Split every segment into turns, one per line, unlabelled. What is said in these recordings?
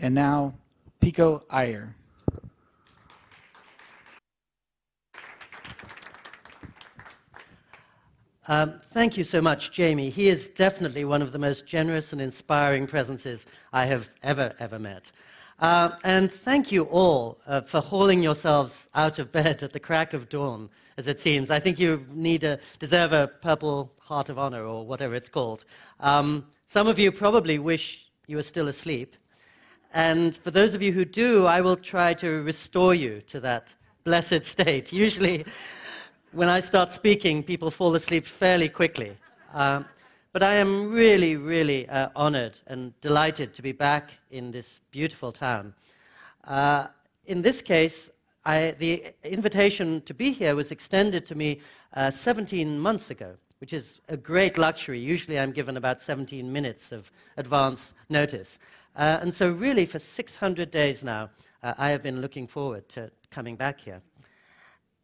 And now, Pico Iyer.
Um, thank you so much, Jamie. He is definitely one of the most generous and inspiring presences I have ever, ever met. Uh, and thank you all uh, for hauling yourselves out of bed at the crack of dawn, as it seems. I think you need a, deserve a Purple Heart of Honor or whatever it's called. Um, some of you probably wish you were still asleep. And for those of you who do, I will try to restore you to that blessed state. Usually, when I start speaking, people fall asleep fairly quickly. Um, but I am really, really uh, honored and delighted to be back in this beautiful town. Uh, in this case, I, the invitation to be here was extended to me uh, 17 months ago, which is a great luxury. Usually I'm given about 17 minutes of advance notice. Uh, and so, really, for 600 days now, uh, I have been looking forward to coming back here.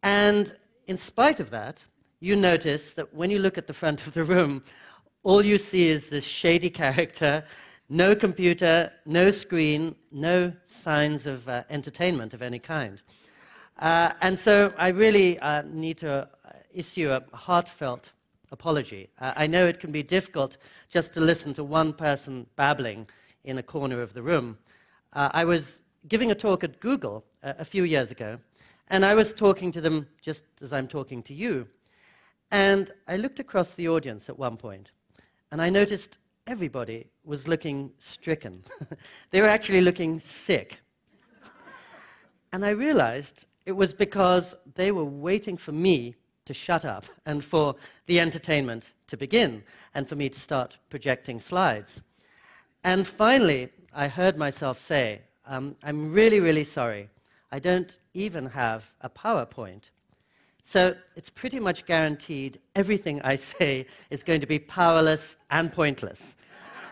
And in spite of that, you notice that when you look at the front of the room, all you see is this shady character, no computer, no screen, no signs of uh, entertainment of any kind. Uh, and so I really uh, need to uh, issue a heartfelt apology. Uh, I know it can be difficult just to listen to one person babbling in a corner of the room. Uh, I was giving a talk at Google a few years ago, and I was talking to them just as I'm talking to you. And I looked across the audience at one point, and I noticed everybody was looking stricken. they were actually looking sick. and I realized it was because they were waiting for me to shut up and for the entertainment to begin and for me to start projecting slides. And finally, I heard myself say, um, I'm really, really sorry. I don't even have a PowerPoint. So it's pretty much guaranteed everything I say is going to be powerless and pointless.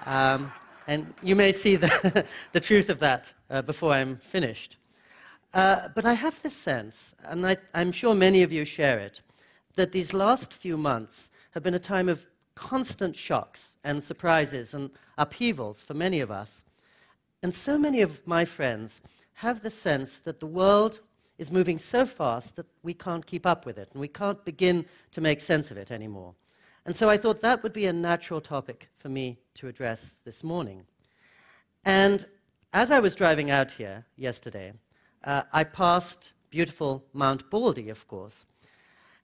Um, and you may see the, the truth of that uh, before I'm finished. Uh, but I have this sense, and I, I'm sure many of you share it, that these last few months have been a time of constant shocks and surprises and upheavals for many of us. And so many of my friends have the sense that the world is moving so fast that we can't keep up with it and we can't begin to make sense of it anymore. And so I thought that would be a natural topic for me to address this morning. And as I was driving out here yesterday, uh, I passed beautiful Mount Baldy, of course.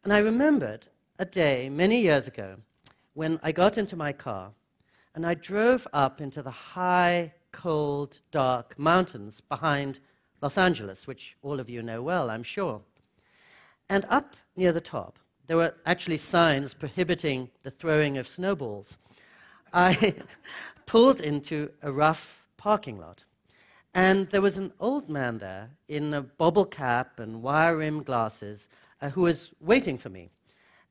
And I remembered a day many years ago when I got into my car and I drove up into the high, cold, dark mountains behind Los Angeles, which all of you know well, I'm sure. And up near the top, there were actually signs prohibiting the throwing of snowballs. I pulled into a rough parking lot, and there was an old man there in a bobble cap and wire rimmed glasses uh, who was waiting for me.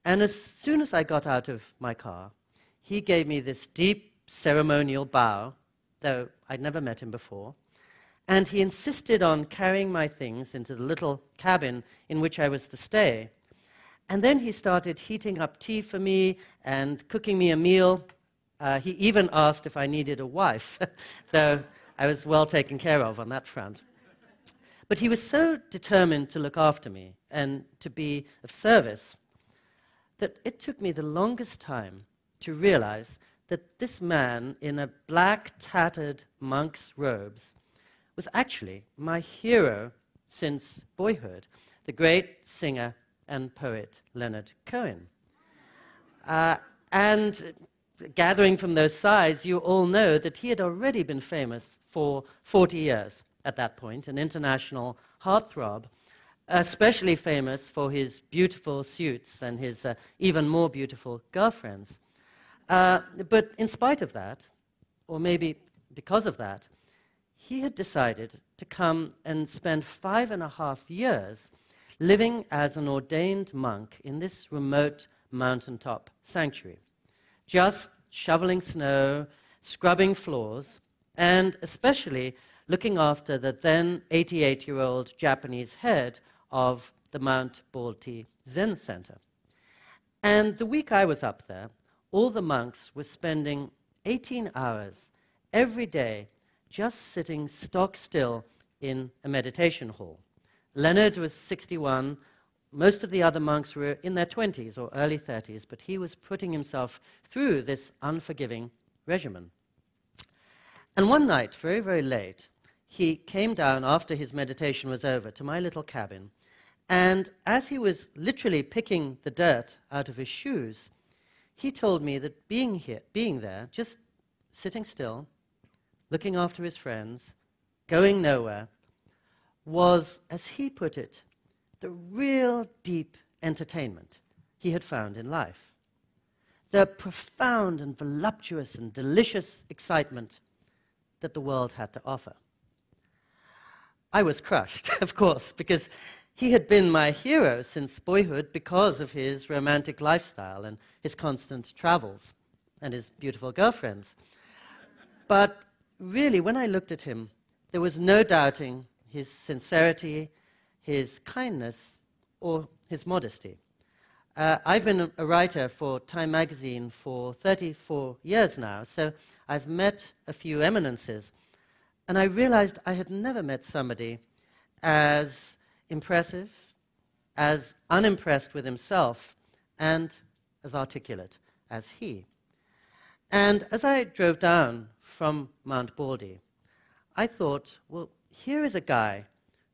And as soon as I got out of my car, he gave me this deep ceremonial bow, though I'd never met him before. And he insisted on carrying my things into the little cabin in which I was to stay. And then he started heating up tea for me and cooking me a meal. Uh, he even asked if I needed a wife, though I was well taken care of on that front. But he was so determined to look after me and to be of service that it took me the longest time to realize that this man in a black, tattered monk's robes was actually my hero since boyhood, the great singer and poet Leonard Cohen. Uh, and gathering from those sides, you all know that he had already been famous for 40 years at that point, an international heartthrob, especially famous for his beautiful suits and his uh, even more beautiful girlfriends. Uh, but in spite of that, or maybe because of that, he had decided to come and spend five and a half years living as an ordained monk in this remote mountaintop sanctuary, just shoveling snow, scrubbing floors, and especially looking after the then 88 year old Japanese head of the Mount Baldy Zen Center. And the week I was up there, all the monks were spending 18 hours every day just sitting stock still in a meditation hall. Leonard was 61. Most of the other monks were in their 20s or early 30s, but he was putting himself through this unforgiving regimen. And one night, very, very late, he came down after his meditation was over to my little cabin. And as he was literally picking the dirt out of his shoes, he told me that being here, being there, just sitting still, looking after his friends, going nowhere, was, as he put it, the real deep entertainment he had found in life. The profound and voluptuous and delicious excitement that the world had to offer. I was crushed, of course, because he had been my hero since boyhood because of his romantic lifestyle and his constant travels and his beautiful girlfriends. But really, when I looked at him, there was no doubting his sincerity, his kindness, or his modesty. Uh, I've been a writer for Time magazine for 34 years now, so I've met a few eminences. And I realized I had never met somebody as impressive, as unimpressed with himself, and as articulate as he. And as I drove down from Mount Baldy, I thought, well, here is a guy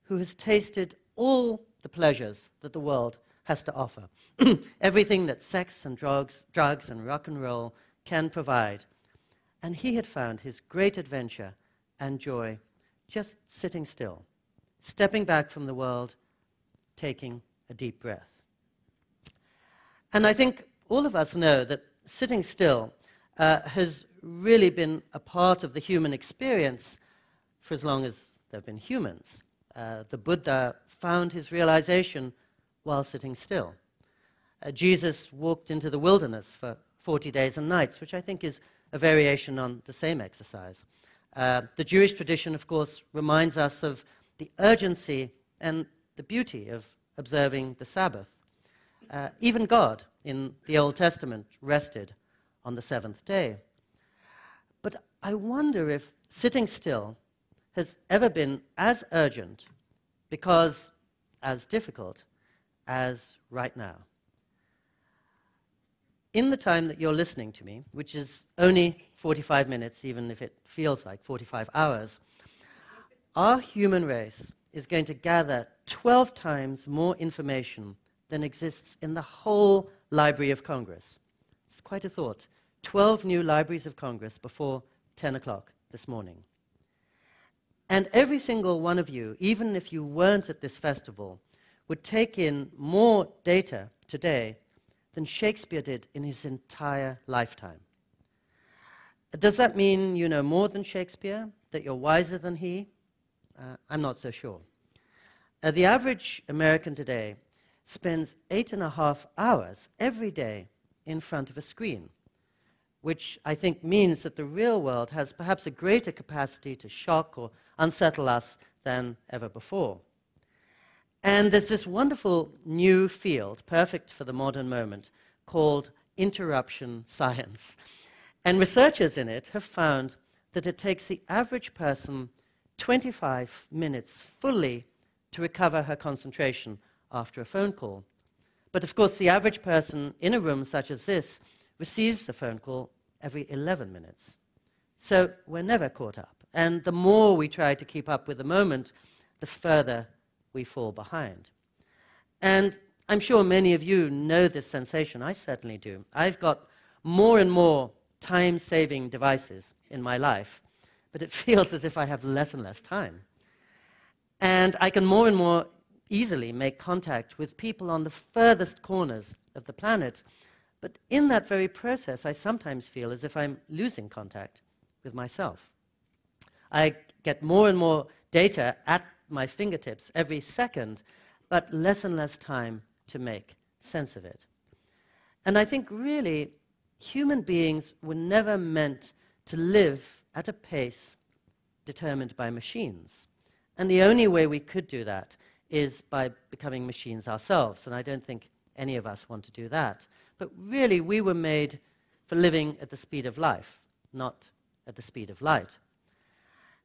who has tasted all the pleasures that the world has to offer. Everything that sex and drugs, drugs and rock and roll can provide. And he had found his great adventure and joy just sitting still, stepping back from the world, taking a deep breath. And I think all of us know that sitting still uh, has really been a part of the human experience for as long as there have been humans. Uh, the Buddha found his realization while sitting still. Uh, Jesus walked into the wilderness for 40 days and nights, which I think is a variation on the same exercise. Uh, the Jewish tradition, of course, reminds us of the urgency and the beauty of observing the Sabbath. Uh, even God in the Old Testament rested on the seventh day. But I wonder if sitting still has ever been as urgent because as difficult as right now. In the time that you're listening to me, which is only 45 minutes, even if it feels like 45 hours, our human race is going to gather 12 times more information than exists in the whole Library of Congress. It's quite a thought. 12 new Libraries of Congress before 10 o'clock this morning. And every single one of you, even if you weren't at this festival, would take in more data today than Shakespeare did in his entire lifetime. Does that mean you know more than Shakespeare? That you're wiser than he? Uh, I'm not so sure. Uh, the average American today spends eight and a half hours every day in front of a screen which I think means that the real world has perhaps a greater capacity to shock or unsettle us than ever before. And there's this wonderful new field, perfect for the modern moment, called interruption science. And researchers in it have found that it takes the average person 25 minutes fully to recover her concentration after a phone call. But of course, the average person in a room such as this receives the phone call every 11 minutes. So we're never caught up. And the more we try to keep up with the moment, the further we fall behind. And I'm sure many of you know this sensation. I certainly do. I've got more and more time saving devices in my life, but it feels as if I have less and less time. And I can more and more easily make contact with people on the furthest corners of the planet but in that very process, I sometimes feel as if I'm losing contact with myself. I get more and more data at my fingertips every second, but less and less time to make sense of it. And I think really human beings were never meant to live at a pace determined by machines. And the only way we could do that is by becoming machines ourselves. And I don't think any of us want to do that. But really, we were made for living at the speed of life, not at the speed of light.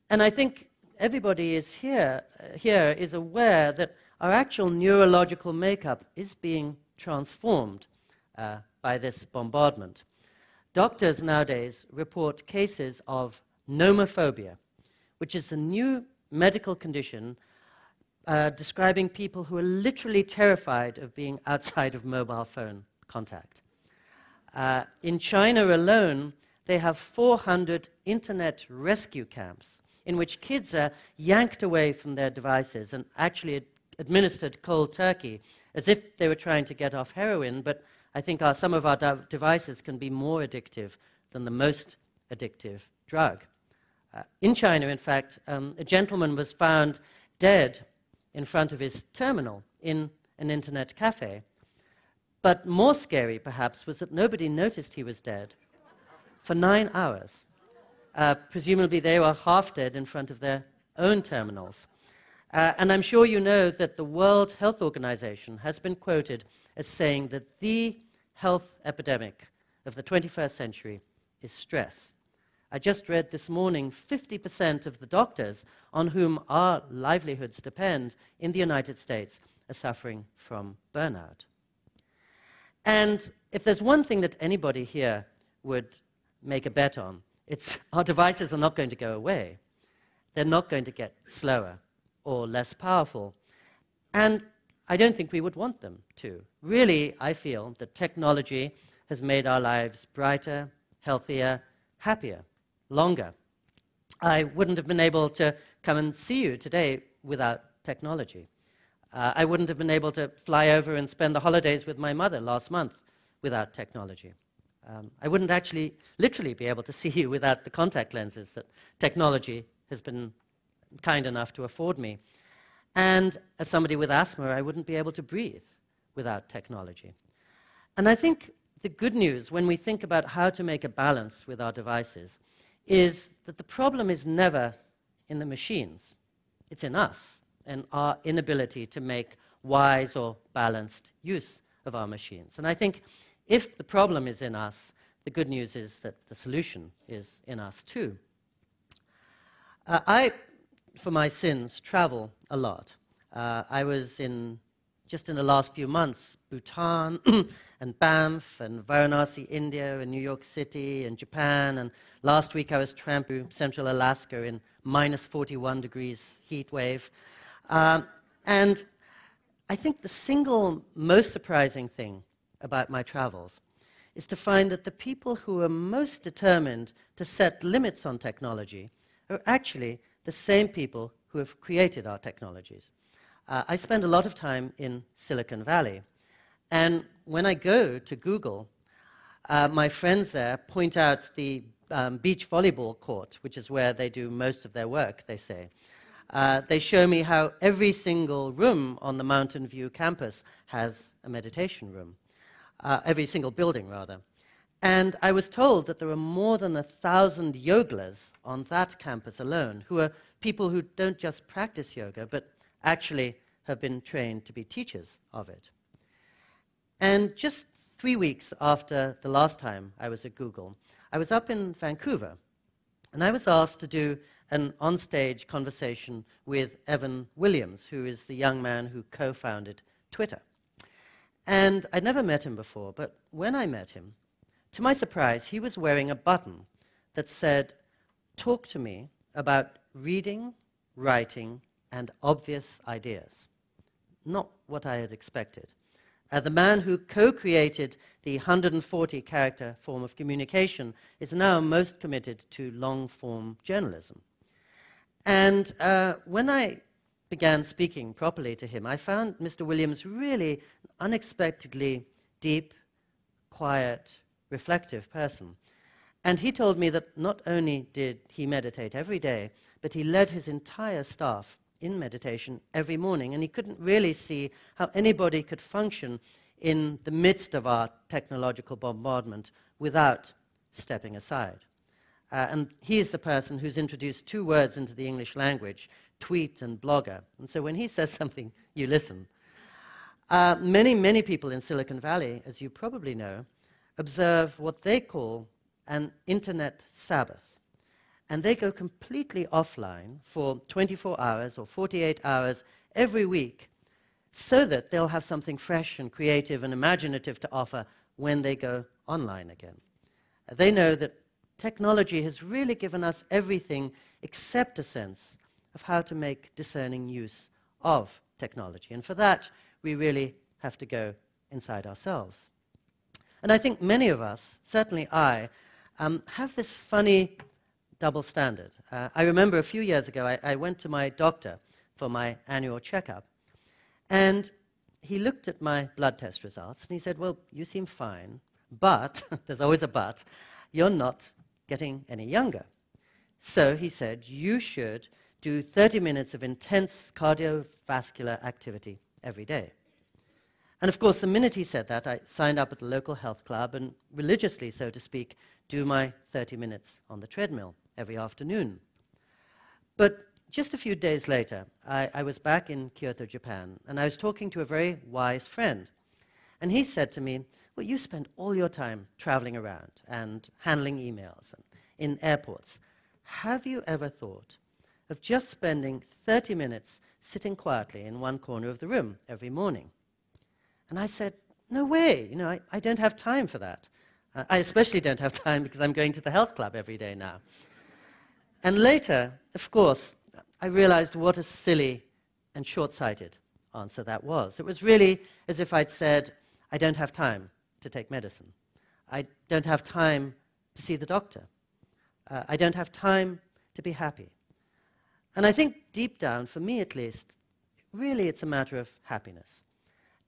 And I think everybody is here, uh, here is aware that our actual neurological makeup is being transformed uh, by this bombardment. Doctors nowadays report cases of nomophobia, which is a new medical condition uh, describing people who are literally terrified of being outside of mobile phone contact. Uh, in China alone, they have 400 internet rescue camps in which kids are yanked away from their devices and actually ad administered cold turkey as if they were trying to get off heroin. But I think our, some of our de devices can be more addictive than the most addictive drug. Uh, in China, in fact, um, a gentleman was found dead in front of his terminal in an internet cafe. But more scary, perhaps, was that nobody noticed he was dead for nine hours. Uh, presumably, they were half dead in front of their own terminals. Uh, and I'm sure you know that the World Health Organization has been quoted as saying that the health epidemic of the 21st century is stress. I just read this morning 50% of the doctors on whom our livelihoods depend in the United States are suffering from burnout. And if there's one thing that anybody here would make a bet on, it's our devices are not going to go away. They're not going to get slower or less powerful. And I don't think we would want them to. Really, I feel that technology has made our lives brighter, healthier, happier, longer. I wouldn't have been able to come and see you today without technology. Uh, I wouldn't have been able to fly over and spend the holidays with my mother last month without technology. Um, I wouldn't actually literally be able to see you without the contact lenses that technology has been kind enough to afford me. And as somebody with asthma, I wouldn't be able to breathe without technology. And I think the good news when we think about how to make a balance with our devices is that the problem is never in the machines, it's in us and our inability to make wise or balanced use of our machines. And I think if the problem is in us, the good news is that the solution is in us too. Uh, I, for my sins, travel a lot. Uh, I was in, just in the last few months, Bhutan and Banff and Varanasi, India, and New York City and Japan. And last week I was tramping central Alaska in minus 41 degrees heat wave. Um, and I think the single most surprising thing about my travels is to find that the people who are most determined to set limits on technology are actually the same people who have created our technologies. Uh, I spend a lot of time in Silicon Valley, and when I go to Google, uh, my friends there point out the um, beach volleyball court, which is where they do most of their work, they say. Uh, they show me how every single room on the Mountain View campus has a meditation room, uh, every single building, rather. And I was told that there are more than a thousand yoglers on that campus alone, who are people who don't just practice yoga, but actually have been trained to be teachers of it. And just three weeks after the last time I was at Google, I was up in Vancouver, and I was asked to do an onstage conversation with Evan Williams, who is the young man who co founded Twitter. And I'd never met him before, but when I met him, to my surprise, he was wearing a button that said, Talk to me about reading, writing, and obvious ideas. Not what I had expected. Uh, the man who co created the 140 character form of communication is now most committed to long form journalism. And uh, when I began speaking properly to him, I found Mr. Williams really unexpectedly deep, quiet, reflective person. And he told me that not only did he meditate every day, but he led his entire staff in meditation every morning. And he couldn't really see how anybody could function in the midst of our technological bombardment without stepping aside. Uh, and he is the person who's introduced two words into the English language tweet and blogger. And so when he says something, you listen. Uh, many, many people in Silicon Valley, as you probably know, observe what they call an internet Sabbath. and they go completely offline for 24 hours or 48 hours every week so that they'll have something fresh and creative and imaginative to offer when they go online again. They know that technology has really given us everything except a sense of how to make discerning use of technology. And for that, we really have to go inside ourselves. And I think many of us, certainly I, um, have this funny double standard. Uh, I remember a few years ago, I, I went to my doctor for my annual checkup, and he looked at my blood test results and he said, Well, you seem fine, but, there's always a but, you're not getting any younger. So he said, You should do 30 minutes of intense cardiovascular activity every day. And of course, the minute he said that, I signed up at the local health club and religiously, so to speak, do my 30 minutes on the treadmill every afternoon. But just a few days later, I, I, was back in Kyoto, Japan, and I was talking to a very wise friend. And he said to me, Well, you spend all your time traveling around and handling emails and in airports. Have you ever thought of just spending 30 minutes sitting quietly in one corner of the room every morning? And I said, No way, you know, I, I don't have time for that. Uh, I especially don't have time because I'm going to the health club every day now. And later, of course, I realized what a silly and short sighted answer that was. It was really as if I'd said, I don't have time to take medicine. I don't have time to see the doctor. Uh, I don't have time to be happy. And I think deep down, for me at least, really it's a matter of happiness.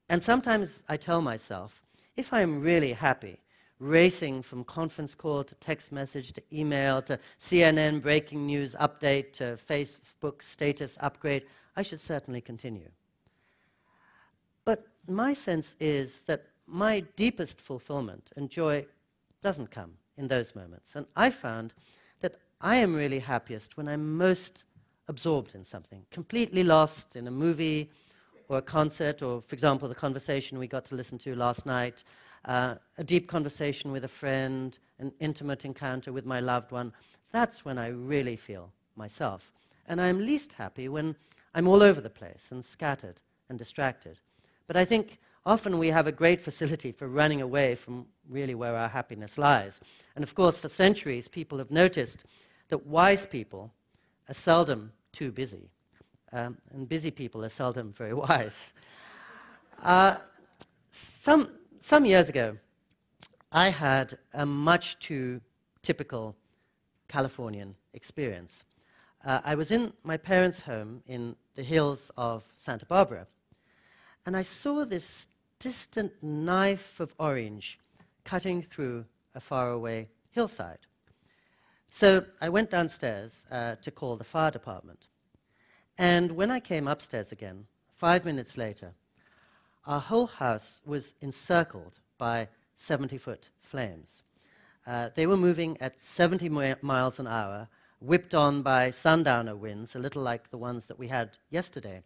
And sometimes I tell myself, if I'm really happy, racing from conference call to text message to email to CNN breaking news update to Facebook status upgrade, I should certainly continue. But my sense is that my deepest fulfillment and joy doesn't come in those moments. And I found that I am really happiest when I'm most absorbed in something, completely lost in a movie or a concert, or, for example, the conversation we got to listen to last night uh, a deep conversation with a friend, an intimate encounter with my loved one, that's when I really feel myself. And I'm least happy when I'm all over the place and scattered and distracted. But I think often we have a great facility for running away from really where our happiness lies. And of course, for centuries, people have noticed that wise people are seldom too busy, um, and busy people are seldom very wise. Uh, some, some years ago, I had a much too typical Californian experience. Uh, I was in my parents' home in the hills of Santa Barbara, and I saw this distant knife of orange cutting through a faraway hillside. So I went downstairs uh, to call the fire department. And when I came upstairs again, five minutes later, our whole house was encircled by 70 foot flames. Uh, they were moving at 70 mi miles an hour, whipped on by sundowner winds, a little like the ones that we had yesterday.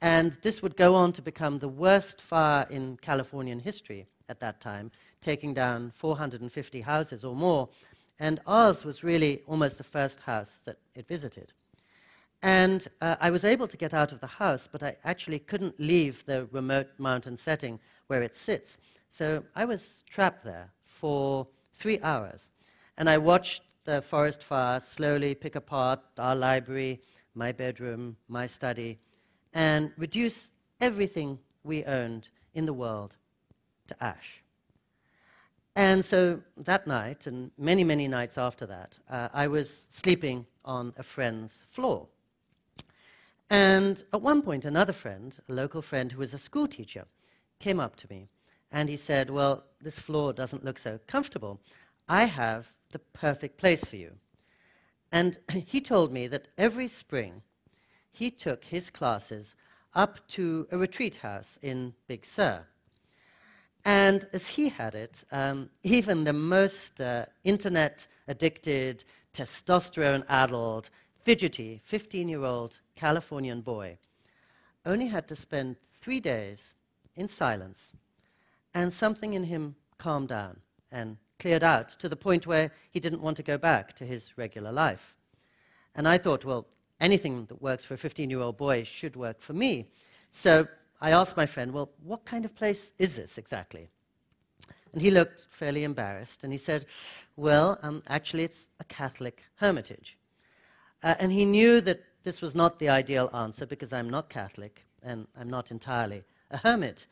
And this would go on to become the worst fire in Californian history at that time, taking down 450 houses or more. And ours was really almost the first house that it visited. And uh, I was able to get out of the house, but I actually couldn't leave the remote mountain setting where it sits. So I was trapped there for three hours. And I watched the forest fire slowly pick apart our library, my bedroom, my study, and reduce everything we owned in the world to ash. And so that night, and many, many nights after that, uh, I was sleeping on a friend's floor. And at one point, another friend, a local friend who was a school teacher, came up to me and he said, Well, this floor doesn't look so comfortable. I have the perfect place for you. And he told me that every spring he took his classes up to a retreat house in Big Sur. And as he had it, um, even the most uh, internet addicted, testosterone addled, fidgety 15 year old Californian boy only had to spend three days in silence, and something in him calmed down and cleared out to the point where he didn't want to go back to his regular life. And I thought, well, anything that works for a 15 year old boy should work for me. So I asked my friend, well, what kind of place is this exactly? And he looked fairly embarrassed and he said, well, um, actually, it's a Catholic hermitage. Uh, and he knew that this was not the ideal answer because I'm not Catholic and I'm not entirely a hermit.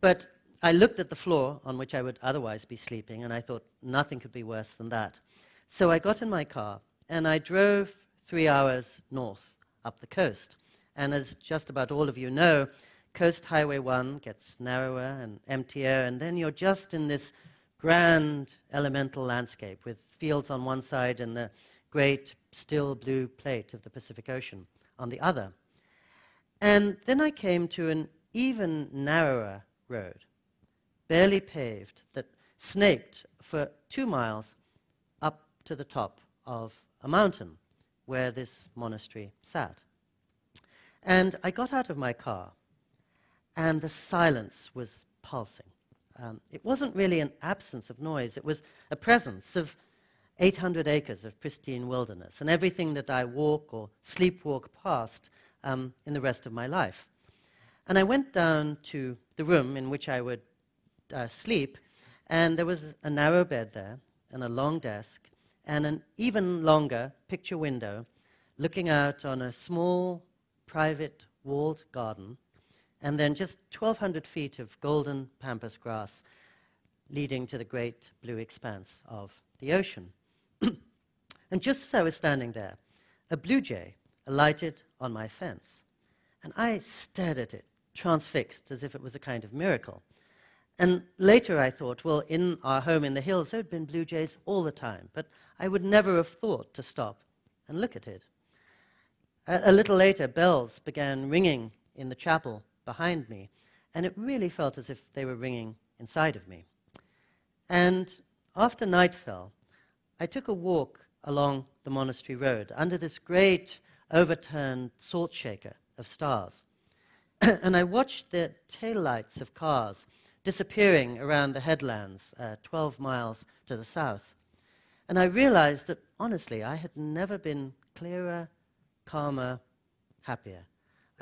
But I looked at the floor on which I would otherwise be sleeping and I thought nothing could be worse than that. So I got in my car and I drove three hours north up the coast. And as just about all of you know, Coast Highway 1 gets narrower and emptier, and then you're just in this grand elemental landscape with fields on one side and the great still blue plate of the Pacific Ocean on the other. And then I came to an even narrower road, barely paved, that snaked for two miles up to the top of a mountain where this monastery sat. And I got out of my car, and the silence was pulsing. Um, it wasn't really an absence of noise, it was a presence of 800 acres of pristine wilderness and everything that I walk or sleepwalk past um, in the rest of my life. And I went down to the room in which I would uh, sleep, and there was a narrow bed there, and a long desk, and an even longer picture window looking out on a small, private, walled garden, and then just 1,200 feet of golden pampas grass leading to the great blue expanse of the ocean. And just as I was standing there, a blue jay alighted on my fence. And I stared at it, transfixed, as if it was a kind of miracle. And later I thought, well, in our home in the hills, there had been blue jays all the time, but I would never have thought to stop and look at it. A, a little later, bells began ringing in the chapel behind me, and it really felt as if they were ringing inside of me. And after night fell, I took a walk along the monastery road under this great overturned salt shaker of stars. and I watched the taillights of cars disappearing around the headlands uh, 12 miles to the south. And I realized that, honestly, I had never been clearer, calmer, happier.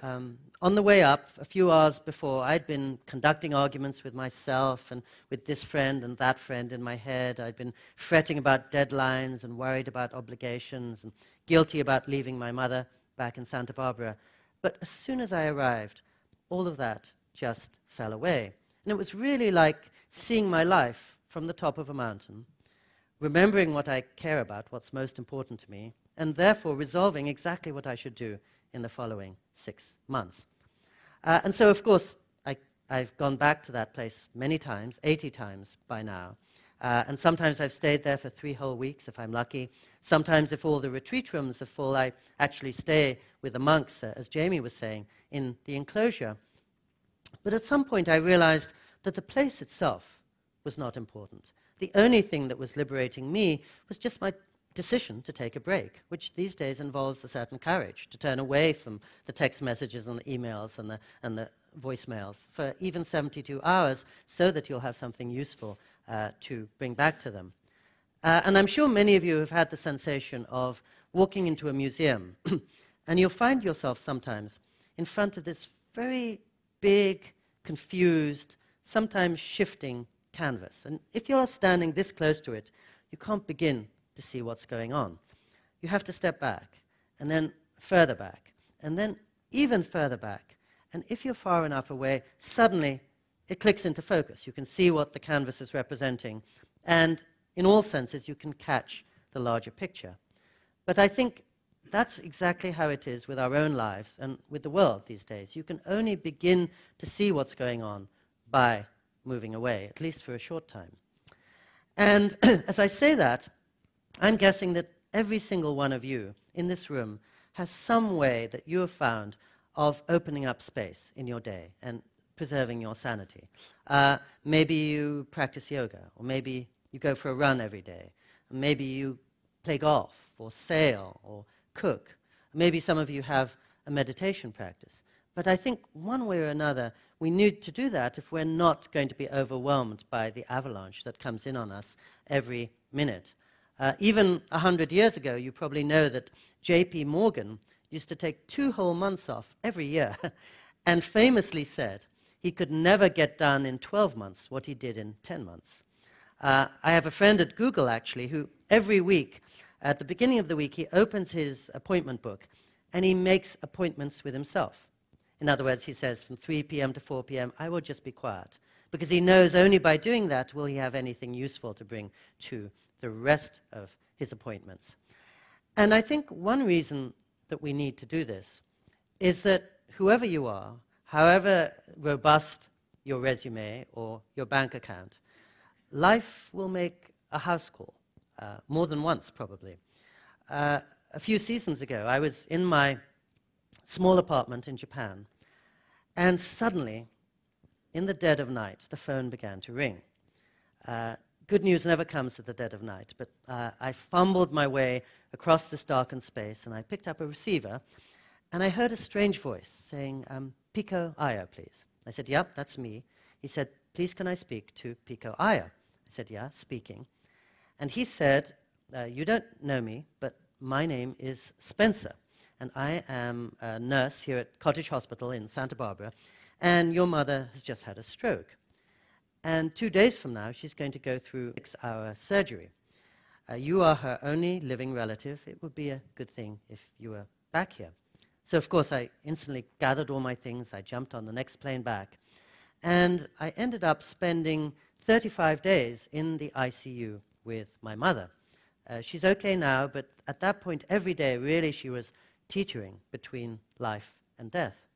Um, on the way up, a few hours before, I'd been conducting arguments with myself and with this friend and that friend in my head. I'd been fretting about deadlines and worried about obligations and guilty about leaving my mother back in Santa Barbara. But as soon as I arrived, all of that just fell away. And it was really like seeing my life from the top of a mountain, remembering what I care about, what's most important to me, and therefore resolving exactly what I should do in the following six months. Uh, and so, of course, I, have gone back to that place many times, 80 times by now. Uh, and sometimes I've stayed there for three whole weeks if I'm lucky. Sometimes, if all the retreat rooms are full, I actually stay with the monks, uh, as Jamie was saying, in the enclosure. But at some point, I realized that the place itself was not important. The only thing that was liberating me was just my decision to take a break, which these days involves a certain courage to turn away from the text messages and the emails and the, and the voicemails for even 72 hours so that you'll have something useful uh, to bring back to them. Uh, and I'm sure many of you have had the sensation of walking into a museum and you'll find yourself sometimes in front of this very big, confused, sometimes shifting canvas. And if you're standing this close to it, you can't begin to see what's going on. You have to step back, and then further back, and then even further back. And if you're far enough away, suddenly it clicks into focus. You can see what the canvas is representing, and in all senses, you can catch the larger picture. But I think that's exactly how it is with our own lives and with the world these days. You can only begin to see what's going on by moving away, at least for a short time. And as I say that, I'm guessing that every single one of you in this room has some way that you have found of opening up space in your day and preserving your sanity. Uh, maybe you practice yoga, or maybe you go for a run every day. Maybe you play golf, or sail, or cook. Maybe some of you have a meditation practice. But I think one way or another, we need to do that if we're not going to be overwhelmed by the avalanche that comes in on us every minute. Uh, even 100 years ago, you probably know that J.P. Morgan used to take two whole months off every year and famously said he could never get done in 12 months what he did in 10 months. Uh, I have a friend at Google, actually, who every week, at the beginning of the week, he opens his appointment book and he makes appointments with himself. In other words, he says from 3 p.m. to 4 p.m., I will just be quiet. Because he knows only by doing that will he have anything useful to bring to the rest of his appointments. And I think one reason that we need to do this is that whoever you are, however robust your resume or your bank account, life will make a house call, uh, more than once probably. Uh, a few seasons ago, I was in my small apartment in Japan, and suddenly, in the dead of night, the phone began to ring. Uh, good news never comes at the dead of night, but uh, I fumbled my way across this darkened space, and I picked up a receiver, and I heard a strange voice saying, um, Pico Iyer, please. I said, Yep, that's me. He said, Please, can I speak to Pico Iyer? I said, Yeah, speaking. And he said, uh, You don't know me, but my name is Spencer, and I am a nurse here at Cottage Hospital in Santa Barbara, and your mother has just had a stroke. And two days from now, she's going to go through six hour surgery. Uh, you are her only living relative. It would be a good thing if you were back here. So, of course, I instantly gathered all my things. I jumped on the next plane back. And I ended up spending 35 days in the ICU with my mother. Uh, she's okay now, but at that point, every day, really, she was teetering between life and death.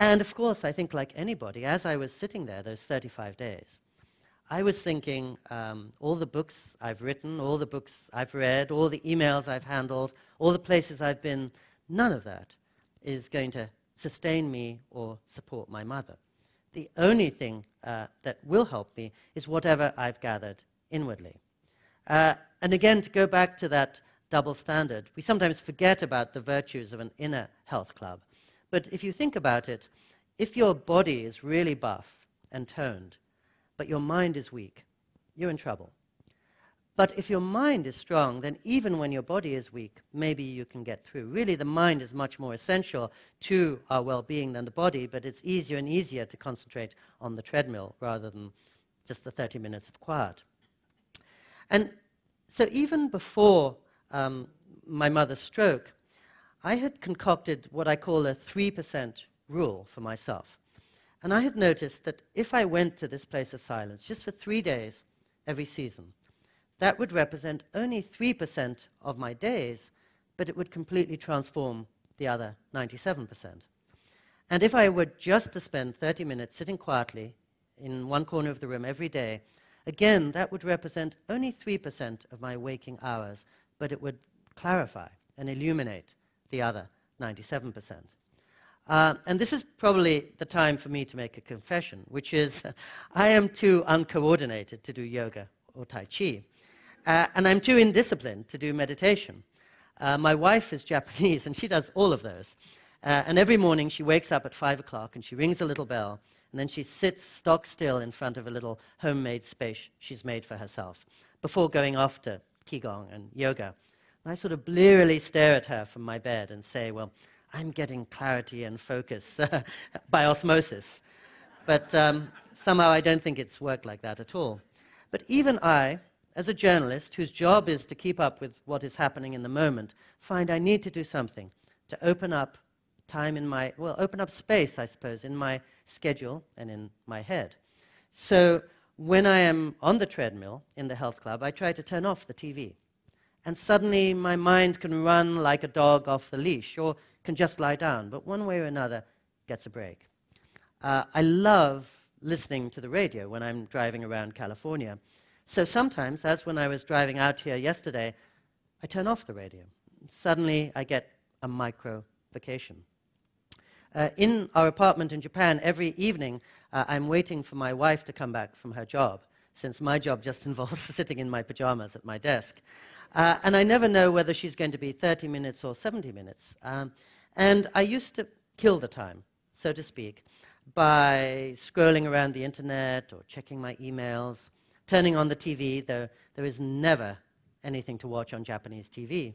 And of course, I think, like anybody, as I was sitting there those 35 days, I was thinking um, all the books I've written, all the books I've read, all the emails I've handled, all the places I've been, none of that is going to sustain me or support my mother. The only thing uh, that will help me is whatever I've gathered inwardly. Uh, and again, to go back to that double standard, we sometimes forget about the virtues of an inner health club. But if you think about it, if your body is really buff and toned, but your mind is weak, you're in trouble. But if your mind is strong, then even when your body is weak, maybe you can get through. Really, the mind is much more essential to our well being than the body, but it's easier and easier to concentrate on the treadmill rather than just the 30 minutes of quiet. And so even before um, my mother's stroke, I had concocted what I call a 3% rule for myself. And I had noticed that if I went to this place of silence just for three days every season, that would represent only 3% of my days, but it would completely transform the other 97%. And if I were just to spend 30 minutes sitting quietly in one corner of the room every day, Again, that would represent only 3% of my waking hours, but it would clarify and illuminate the other 97%. Uh, and this is probably the time for me to make a confession, which is I am too uncoordinated to do yoga or Tai Chi, uh, and I'm too indisciplined to do meditation. Uh, my wife is Japanese, and she does all of those. Uh, and every morning she wakes up at 5 o'clock and she rings a little bell and then she sits stock still in front of a little homemade space she's made for herself before going off to Qigong and yoga. I sort of blearily stare at her from my bed and say, Well, I'm getting clarity and focus by osmosis. But um, somehow I don't think it's worked like that at all. But even I, as a journalist whose job is to keep up with what is happening in the moment, find I need to do something to open up time in my, well, open up space, I suppose, in my schedule and in my head. So when I am on the treadmill in the health club, I try to turn off the TV. And suddenly my mind can run like a dog off the leash or can just lie down, but one way or another gets a break. Uh, I love listening to the radio when I'm driving around California. So sometimes, as when I was driving out here yesterday, I turn off the radio. Suddenly I get a micro vacation. Uh, in our apartment in Japan, every evening, uh, I'm waiting for my wife to come back from her job, since my job just involves sitting in my pajamas at my desk. Uh, and I never know whether she's going to be 30 minutes or 70 minutes. Um, and I used to kill the time, so to speak, by scrolling around the internet or checking my emails, turning on the TV, though there is never anything to watch on Japanese TV.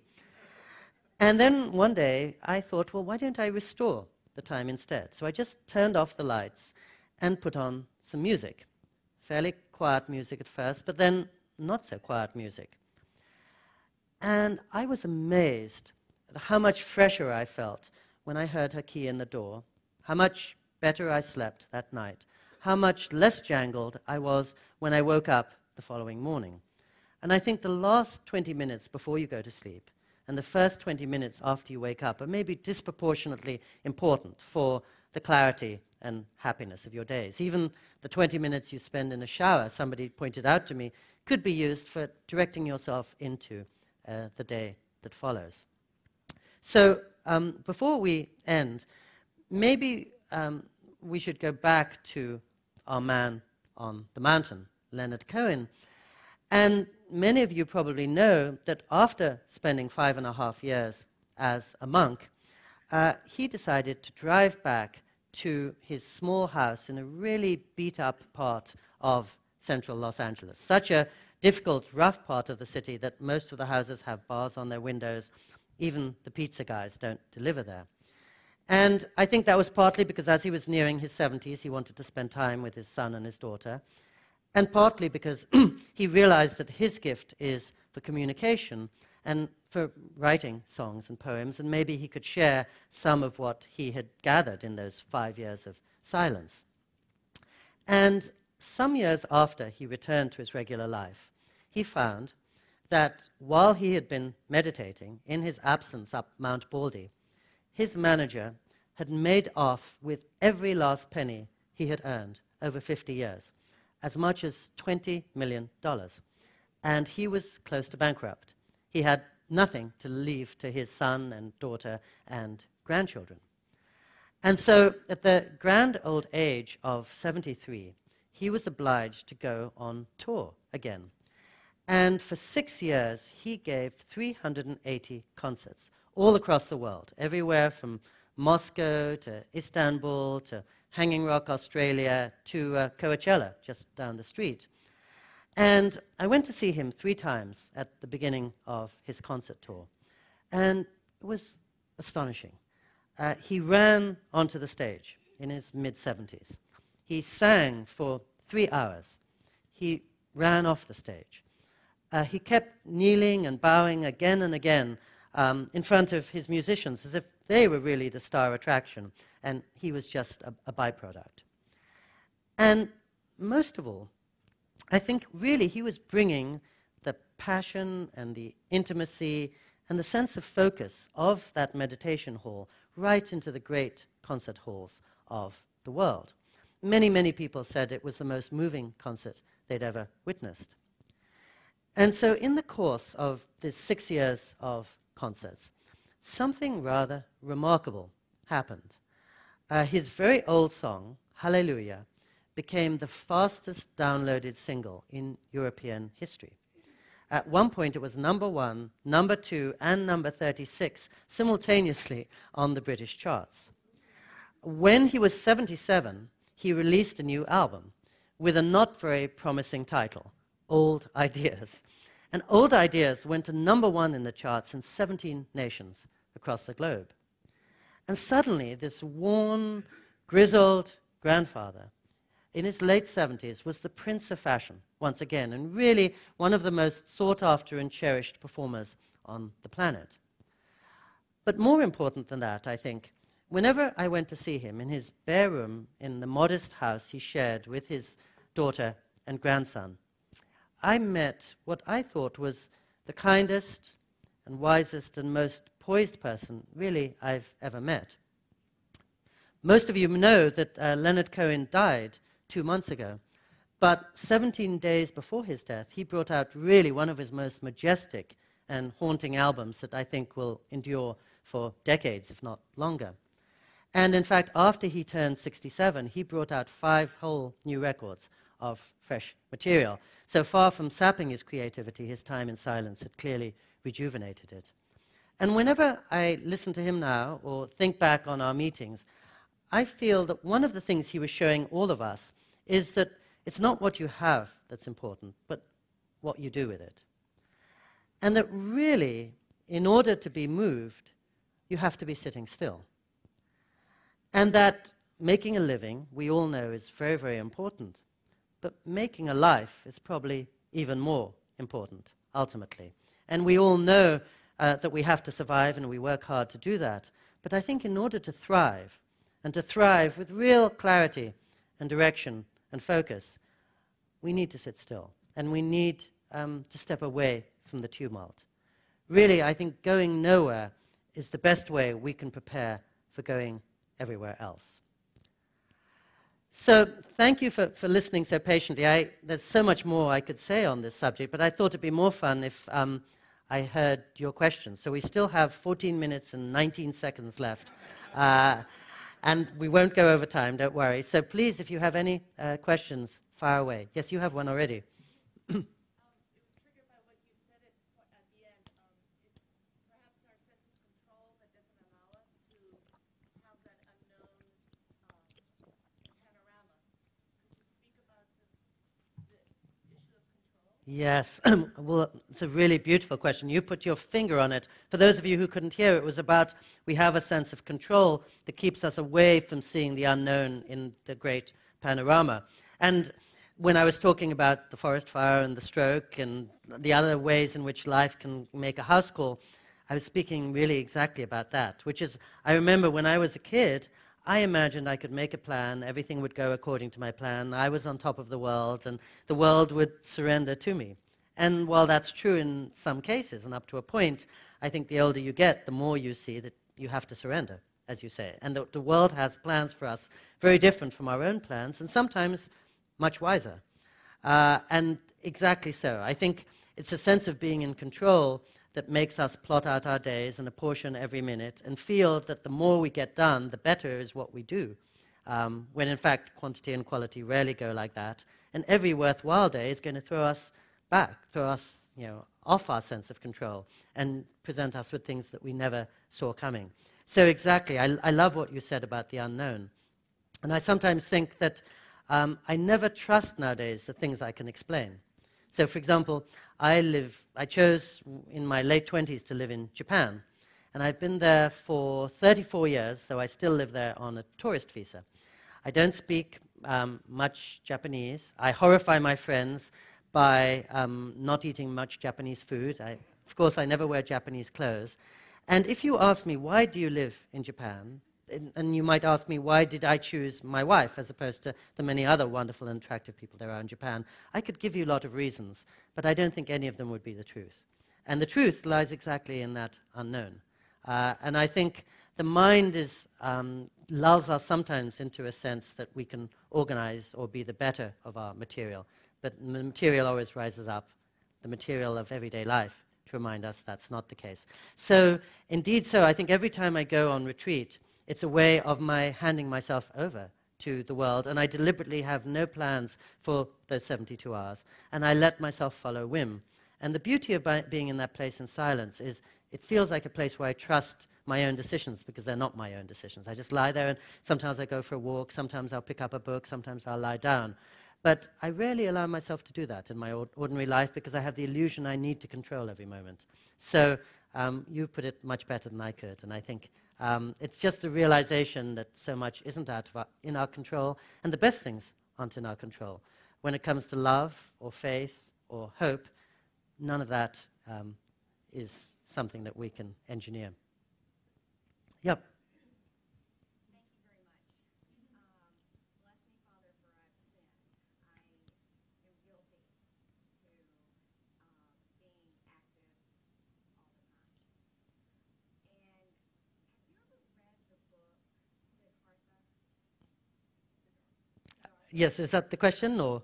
And then one day I thought, well, why don't I restore the time instead? So I just turned off the lights and put on some music. Fairly quiet music at first, but then not so quiet music. And I was amazed at how much fresher I felt when I heard her key in the door, how much better I slept that night, how much less jangled I was when I woke up the following morning. And I think the last 20 minutes before you go to sleep and the first 20 minutes after you wake up are maybe disproportionately important for the clarity and happiness of your days. Even the 20 minutes you spend in a shower, somebody pointed out to me, could be used for directing yourself into uh, the day that follows. So, um, before we end, maybe um, we should go back to our man on the mountain, Leonard Cohen. And many of you probably know that after spending five and a half years as a monk, uh, he decided to drive back to his small house in a really beat up part of central Los Angeles. Such a difficult, rough part of the city that most of the houses have bars on their windows. Even the pizza guys don't deliver there. And I think that was partly because as he was nearing his 70s, he wanted to spend time with his son and his daughter, and partly because he realized that his gift is for communication and for writing songs and poems, and maybe he could share some of what he had gathered in those five years of silence. And some years after he returned to his regular life, he found that while he had been meditating in his absence up Mount Baldy, his manager had made off with every last penny he had earned over 50 years, as much as $20 million. And he was close to bankrupt. He had nothing to leave to his son and daughter and grandchildren. And so, at the grand old age of 73, he was obliged to go on tour again. And for six years, he gave 380 concerts all across the world, everywhere from Moscow to Istanbul to Hanging Rock, Australia to uh, Coachella, just down the street. And I went to see him three times at the beginning of his concert tour. And it was astonishing. Uh, he ran onto the stage in his mid 70s. He sang for three hours. He ran off the stage. Uh, he kept kneeling and bowing again and again um, in front of his musicians as if they were really the star attraction and he was just a, a byproduct. And most of all, I think really he was bringing the passion and the intimacy and the sense of focus of that meditation hall right into the great concert halls of the world. Many, many people said it was the most moving concert they'd ever witnessed. And so, in the course of these six years of concerts, something rather remarkable happened. Uh, his very old song, Hallelujah, became the fastest downloaded single in European history. At one point, it was number one, number two, and number 36 simultaneously on the British charts. When he was 77, he released a new album with a not very promising title, Old Ideas. And Old Ideas went to number one in the charts in 17 nations across the globe. And suddenly, this worn, grizzled grandfather in his late 70s, was the prince of fashion once again, and really one of the most sought after and cherished performers on the planet. But more important than that, I think, whenever I went to see him in his bare room in the modest house he shared with his daughter and grandson, I met what I thought was the kindest and wisest and most poised person, really, I've ever met. Most of you know that uh, Leonard Cohen died two months ago. But 17 days before his death, he brought out really one of his most majestic and haunting albums that I think will endure for decades, if not longer. And in fact, after he turned 67, he brought out five whole new records of fresh material. So far from sapping his creativity, his time in silence had clearly rejuvenated it. And whenever I listen to him now or think back on our meetings, I feel that one of the things he was showing all of us is that it's not what you have that's important, but what you do with it. And that really, in order to be moved, you have to be sitting still. And that making a living, we all know, is very, very important. But making a life is probably even more important, ultimately. And we all know uh, that we have to survive and we work hard to do that. But I think in order to thrive, and to thrive with real clarity and direction and focus, we need to sit still. And we need um, to step away from the tumult. Really, I think going nowhere is the best way we can prepare for going everywhere else. So, thank you for, for listening so patiently. I, there's so much more I could say on this subject, but I thought it'd be more fun if um, I heard your questions. So, we still have 14 minutes and 19 seconds left. Uh, and we won't go over time, don't worry. So, please, if you have any uh, questions, fire away. Yes, you have one already. Yes, well, it's a really beautiful question. You put your finger on it. For those of you who couldn't hear, it was about we have a sense of control that keeps us away from seeing the unknown in the great panorama. And when I was talking about the forest fire and the stroke and the other ways in which life can make a house call, I was speaking really exactly about that, which is, I remember when I was a kid, I imagined I could make a plan, everything would go according to my plan, I was on top of the world, and the world would surrender to me. And while that's true in some cases, and up to a point, I think the older you get, the more you see that you have to surrender, as you say. And the, the world has plans for us very different from our own plans, and sometimes much wiser. Uh, and exactly so. I think it's a sense of being in control that makes us plot out our days and apportion every minute and feel that the more we get done, the better is what we do. Um, when in fact, quantity and quality rarely go like that. And every worthwhile day is going to throw us back, throw us you know, off our sense of control, and present us with things that we never saw coming. So, exactly, I, I love what you said about the unknown. And I sometimes think that um, I never trust nowadays the things I can explain. So, for example, I live, I chose in my late 20s to live in Japan. And I've been there for 34 years, though I still live there on a tourist visa. I don't speak um, much Japanese. I horrify my friends by um, not eating much Japanese food. I, of course, I never wear Japanese clothes. And if you ask me, why do you live in Japan? And you might ask me, why did I choose my wife as opposed to the many other wonderful and attractive people there are in Japan? I could give you a lot of reasons, but I don't think any of them would be the truth. And the truth lies exactly in that unknown. Uh, and I think the mind is, um, lulls us sometimes into a sense that we can organize or be the better of our material. But the material always rises up, the material of everyday life, to remind us that's not the case. So, indeed, so I think every time I go on retreat, it's a way of my handing myself over to the world, and I deliberately have no plans for those 72 hours, and I let myself follow whim. And the beauty of being in that place in silence is it feels like a place where I trust my own decisions because they're not my own decisions. I just lie there, and sometimes I go for a walk, sometimes I'll pick up a book, sometimes I'll lie down. But I rarely allow myself to do that in my ordinary life because I have the illusion I need to control every moment. So um, you put it much better than I could, and I think um, it's just the realization that so much isn't out of our, in our control, and the best things aren't in our control. When it comes to love or faith or hope, none of that um, is something that we can engineer. Yep. Yes, is that the question? Or?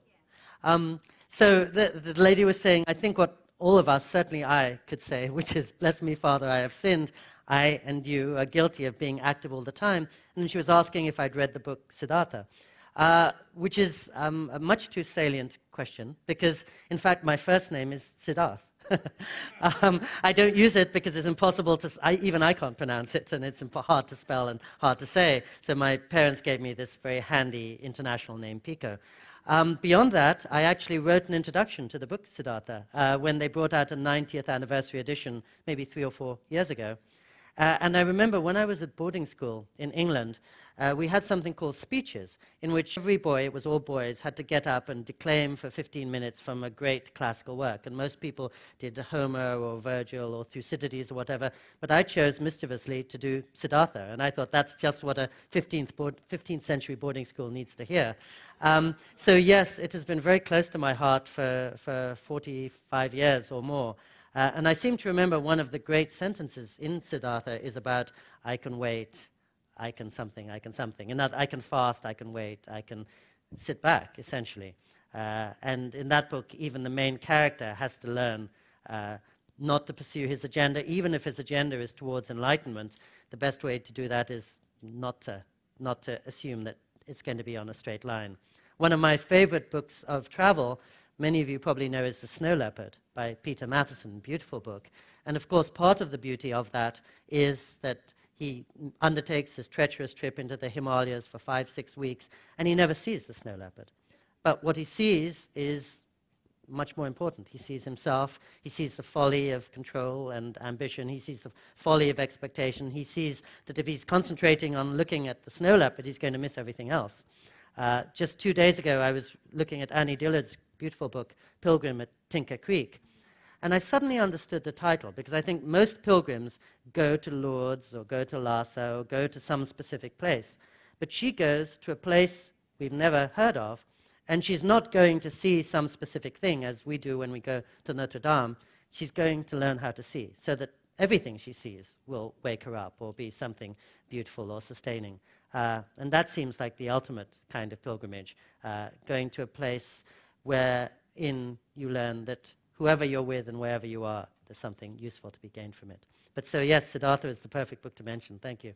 Um, so the, the lady was saying, I think what all of us, certainly I, could say, which is, Bless me, Father, I have sinned. I and you are guilty of being active all the time. And she was asking if I'd read the book Siddhartha, uh, which is um, a much too salient question, because in fact, my first name is Siddharth. um, I don't use it because it's impossible to, I, even I can't pronounce it, and it's hard to spell and hard to say. So my parents gave me this very handy international name, Pico. Um, beyond that, I actually wrote an introduction to the book Siddhartha uh, when they brought out a 90th anniversary edition, maybe three or four years ago. Uh, and I remember when I was at boarding school in England, uh, we had something called speeches, in which every boy, it was all boys, had to get up and declaim for 15 minutes from a great classical work. And most people did Homer or Virgil or Thucydides or whatever, but I chose mischievously to do Siddhartha. And I thought that's just what a 15th, board, 15th century boarding school needs to hear. Um, so, yes, it has been very close to my heart for, for 45 years or more. Uh, and I seem to remember one of the great sentences in Siddhartha is about, I can wait, I can something, I can something. And I can fast, I can wait, I can sit back, essentially. Uh, and in that book, even the main character has to learn uh, not to pursue his agenda, even if his agenda is towards enlightenment. The best way to do that is not to, not to assume that it's going to be on a straight line. One of my favorite books of travel many of you probably know is The Snow Leopard by Peter Matthiessen, beautiful book. And of course, part of the beauty of that is that he undertakes this treacherous trip into the Himalayas for five, six weeks, and he never sees the snow leopard. But what he sees is much more important. He sees himself, he sees the folly of control and ambition, he sees the folly of expectation, he sees that if he's concentrating on looking at the snow leopard, he's going to miss everything else. Uh, just two days ago, I was looking at Annie Dillard's beautiful book, Pilgrim at Tinker Creek. And I suddenly understood the title because I think most pilgrims go to Lourdes or go to Lhasa or go to some specific place. But she goes to a place we've never heard of, and she's not going to see some specific thing as we do when we go to Notre Dame. She's going to learn how to see so that everything she sees will wake her up or be something beautiful or sustaining. Uh, and that seems like the ultimate kind of pilgrimage, uh, going to a place wherein you learn that whoever you're with and wherever you are, there's something useful to be gained from it. But so, yes, Siddhartha is the perfect book to mention. Thank you.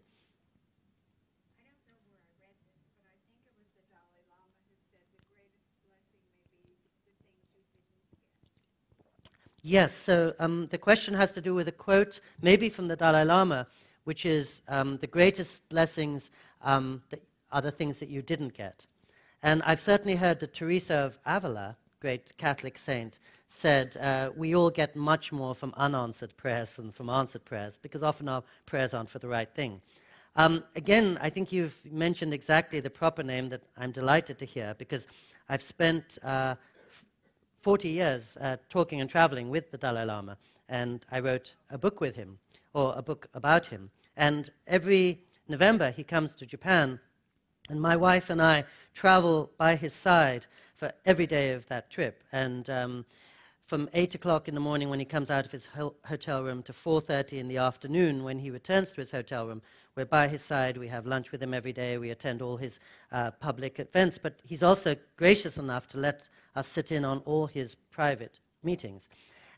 Yes, so um, the question has to do with a quote, maybe from the Dalai Lama, which is um, the greatest blessings um, are the things that you didn't get. And I've certainly heard that Teresa of Avila, great Catholic saint, said, uh, We all get much more from unanswered prayers than from answered prayers, because often our prayers aren't for the right thing. Um, again, I think you've mentioned exactly the proper name that I'm delighted to hear, because I've spent uh, 40 years uh, talking and traveling with the Dalai Lama, and I wrote a book with him, or a book about him. And every November, he comes to Japan and my wife and I travel by his side for every day of that trip. And um, from 8 o'clock in the morning when he comes out of his ho- hotel room to 4.30 in the afternoon when he returns to his hotel room, we're by his side. We have lunch with him every day. We attend all his uh, public events. But he's also gracious enough to let us sit in on all his private meetings.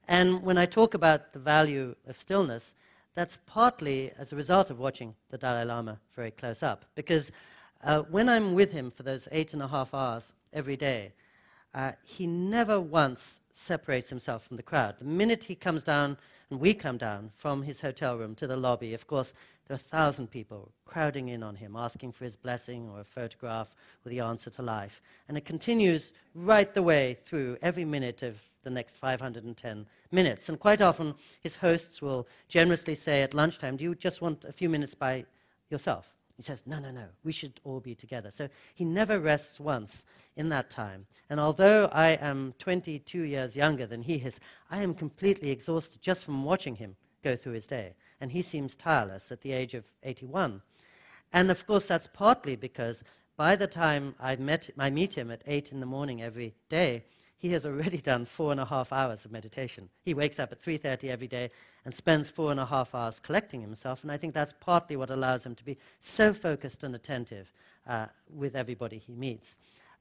And when I talk about the value of stillness, that's partly as a result of watching the Dalai Lama very close up. Because uh, when I'm with him for those eight and a half hours every day, uh, he never once separates himself from the crowd. The minute he comes down, and we come down from his hotel room to the lobby, of course, there are a thousand people crowding in on him, asking for his blessing or a photograph or the answer to life. And it continues right the way through every minute of the next 510 minutes. And quite often, his hosts will generously say at lunchtime, Do you just want a few minutes by yourself? He says, No, no, no, we should all be together. So he never rests once in that time. And although I am 22 years younger than he is, I am completely exhausted just from watching him go through his day. And he seems tireless at the age of 81. And of course, that's partly because by the time I, met, I meet him at 8 in the morning every day, he has already done four and a half hours of meditation. He wakes up at 3.30 every day and spends four and a half hours collecting himself, and I think that's partly what allows him to be so focused and attentive uh, with everybody he meets.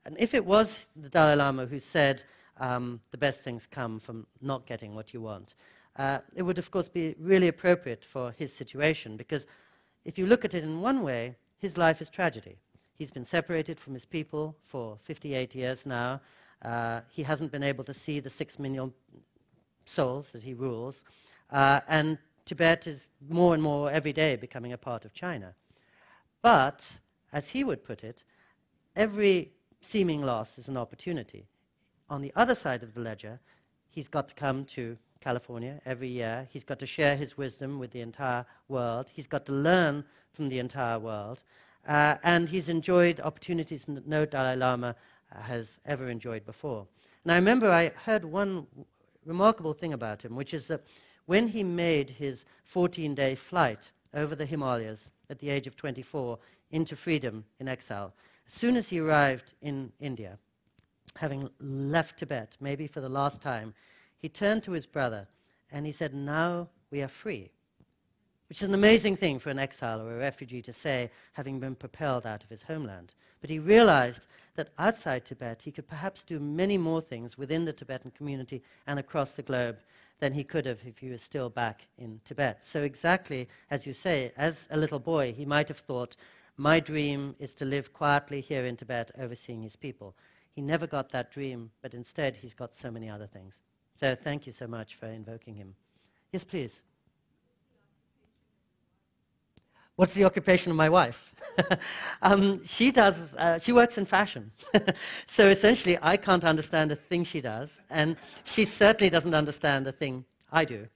And if it was the Dalai Lama who said, um, the best things come from not getting what you want, uh, it would, of course, be really appropriate for his situation, because if you look at it in one way, his life is tragedy. He's been separated from his people for 58 years now. Uh, he hasn't been able to see the six million souls that he rules. Uh, and Tibet is more and more every day becoming a part of China. But, as he would put it, every seeming loss is an opportunity. On the other side of the ledger, he's got to come to California every year. He's got to share his wisdom with the entire world. He's got to learn from the entire world. Uh, and he's enjoyed opportunities that no Dalai Lama has ever enjoyed before. And I remember I heard one remarkable thing about him, which is that when he made his 14 day flight over the Himalayas at the age of 24 into freedom in exile, as soon as he arrived in India, having left Tibet, maybe for the last time, he turned to his brother and he said, Now we are free. Which is an amazing thing for an exile or a refugee to say, having been propelled out of his homeland. But he realized that outside Tibet, he could perhaps do many more things within the Tibetan community and across the globe than he could have if he was still back in Tibet. So, exactly as you say, as a little boy, he might have thought, My dream is to live quietly here in Tibet, overseeing his people. He never got that dream, but instead, he's got so many other things. So thank you so much for invoking him. Yes, please. What's the occupation of my wife? um, she does. Uh, she works in fashion, so essentially, I can't understand a thing she does, and she certainly doesn't understand a thing I do.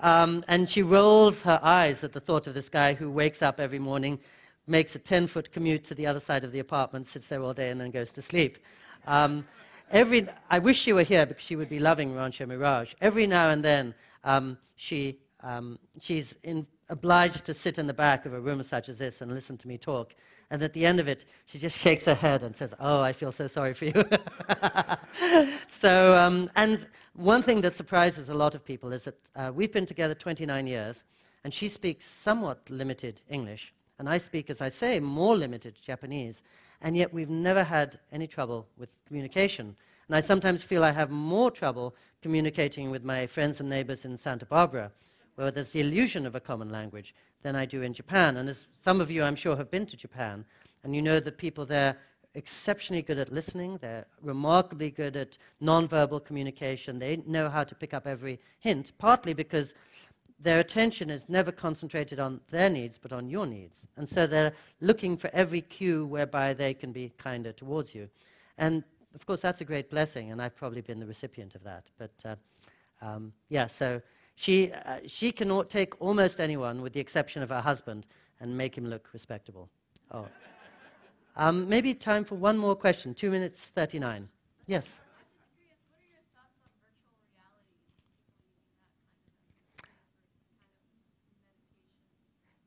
Um, and she rolls her eyes at the thought of this guy who wakes up every morning, makes a 10-foot commute to the other side of the apartment, sits there all day, and then goes to sleep. Um, every, I wish she were here because she would be loving Rancho Mirage. Every now and then, um, she, um, she's in, obliged to sit in the back of a room such as this and listen to me talk. And at the end of it, she just shakes her head and says, Oh, I feel so sorry for you. so, um, and one thing that surprises a lot of people is that uh, we've been together 29 years, and she speaks somewhat limited English, and I speak, as I say, more limited Japanese and yet we've never had any trouble with communication. And I sometimes feel I have more trouble communicating with my friends and neighbors in Santa Barbara, where there's the illusion of a common language, than I do in Japan. And as some of you, I'm sure, have been to Japan, and you know that people there exceptionally good at listening. They're remarkably good at nonverbal communication. They know how to pick up every hint, partly because their attention is never concentrated on their needs, but on your needs. And so they're looking for every cue whereby they can be kinder towards you. And of course, that's a great blessing, and I've probably been the recipient of that. But uh, um, yeah, so she, uh, she can take almost anyone, with the exception of her husband, and make him look respectable. Oh. Um, maybe time for one more question. Two minutes 39. Yes.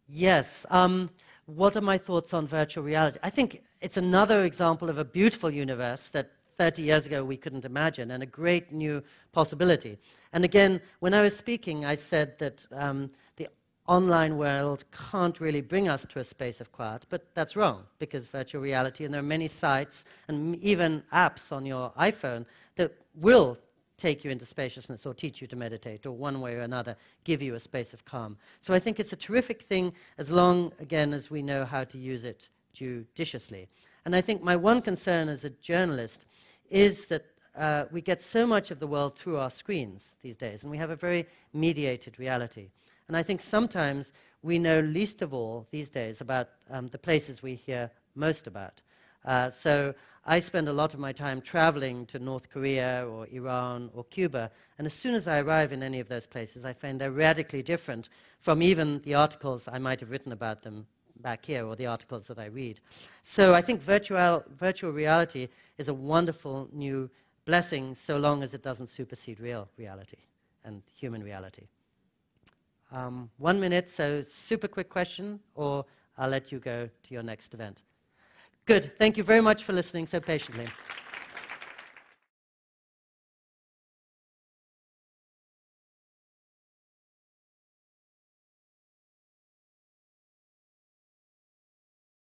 Yes. Um, what are my thoughts on virtual reality? I think it's another example of a beautiful universe that 30 years ago we couldn't imagine, and a great new possibility. And again, when I was speaking, I said that um, the online world can't really bring us to a space of quiet, but that's wrong, because virtual reality, and there are many sites and even apps on your iPhone that will take you into spaciousness or teach you to meditate or one way or another give you a space of calm. So I think it's a terrific thing as long, again, as we know how to use it judiciously. And I think my one concern as a journalist is that uh, we get so much of the world through our screens these days, and we have a very mediated reality. And I think sometimes we know least of all these days about um, the places we hear most about. Uh, so I spend a lot of my time traveling to North Korea or Iran or Cuba, and as soon as I arrive in any of those places, I find they're radically different from even the articles I might have written about them back here or the articles that I read. So I think virtual, virtual reality is a wonderful new blessing so long as it doesn't supersede real reality and human reality. Um, one minute, so super quick question, or I'll let you go to your next event. Good. Thank you very much for listening so patiently.